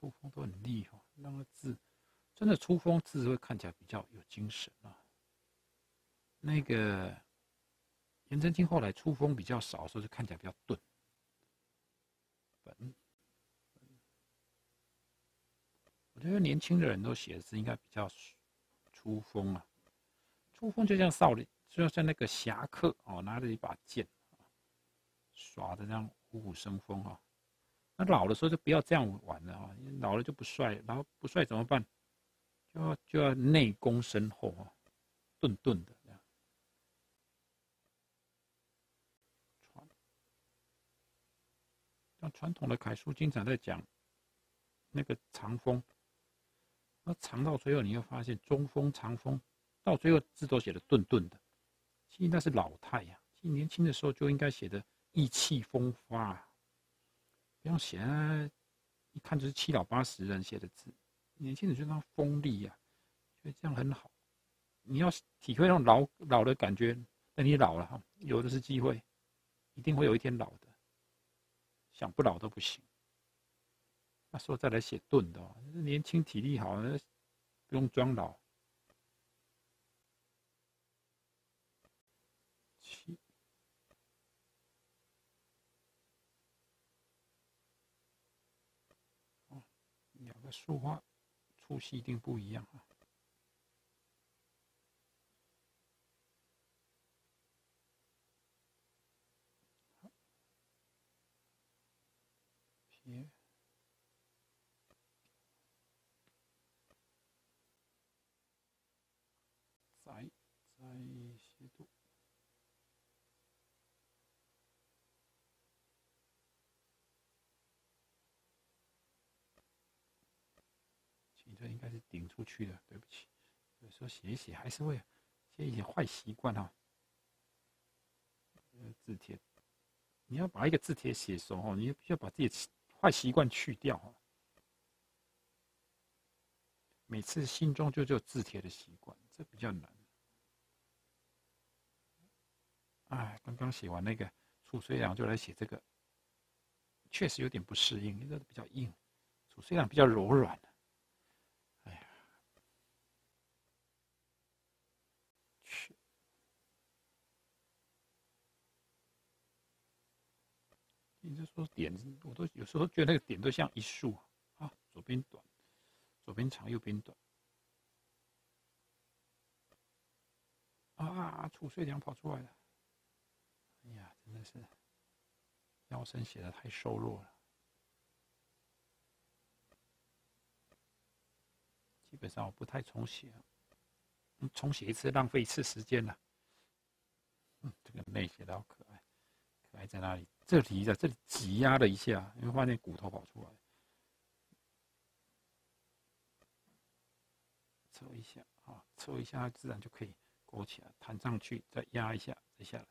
出风都很厉害，那个字真的出风字会看起来比较有精神啊。那个颜真卿后来出风比较少，所以就看起来比较钝。本，我觉得年轻的人都写字应该比较出风啊。出风就像少林，就像那个侠客哦，拿着一把剑，耍的这样虎虎生风啊。那老的时候就不要这样玩了啊，老了就不帅，然后不帅怎么办？就要就要内功深厚啊，顿顿的。像传统的楷书经常在讲那个长风，那长到最后你会发现中锋、长风，到最后字都写的顿顿的。其实那是老态呀，其实年轻的时候就应该写的意气风发，不用写啊一看就是七老八十人写的字。年轻人就那锋利呀，觉得这样很好。你要体会那种老老的感觉，等你老了哈，有的是机会，一定会有一天老的。想不老都不行。那时候再来写钝的，年轻体力好，不用装老。七，哦，两个书画粗细一定不一样啊。这应该是顶出去的，对不起。有时候写一写还是会写一些坏习惯哈。字帖，你要把一个字帖写熟哦，你必须要把自己坏习惯去掉哦。每次心中就只有字帖的习惯，这比较难。哎，刚刚写完那个楚虽良，就来写这个，确实有点不适应，因为比较硬，楚虽良比较柔软。你就说点，我都有时候觉得那个点都像一竖啊，左边短，左边长，右边短。啊，楚睡良跑出来了！哎呀，真的是腰身写的太瘦弱了，基本上我不太重写，重写一次浪费一次时间了。嗯，这个内写的好可还，在哪里？这里在这里挤压了一下，你会发现骨头跑出来，抽一下啊，抽一下，它自然就可以勾起来，弹上去，再压一下，再下来。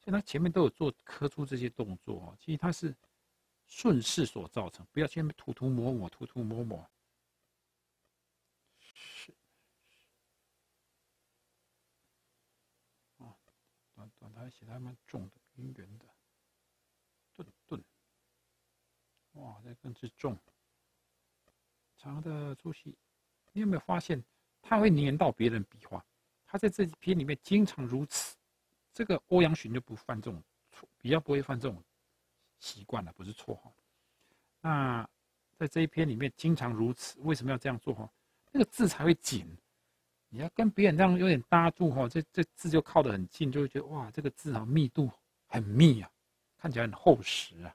所以它前面都有做刻出这些动作啊，其实它是顺势所造成，不要前面涂涂抹抹，涂涂抹抹。是，啊，短短它写的还蛮重的，圆圆的。顿顿，哇，这更是重。长的粗细，你有没有发现，他会粘到别人笔画？他在这篇里面经常如此。这个欧阳询就不犯这种错，比较不会犯这种习惯了，不是错哈。那在这一篇里面经常如此，为什么要这样做哈？那个字才会紧。你要跟别人这样有点搭住哈，这这字就靠得很近，就会觉得哇，这个字啊密度很密啊。看起来很厚实啊，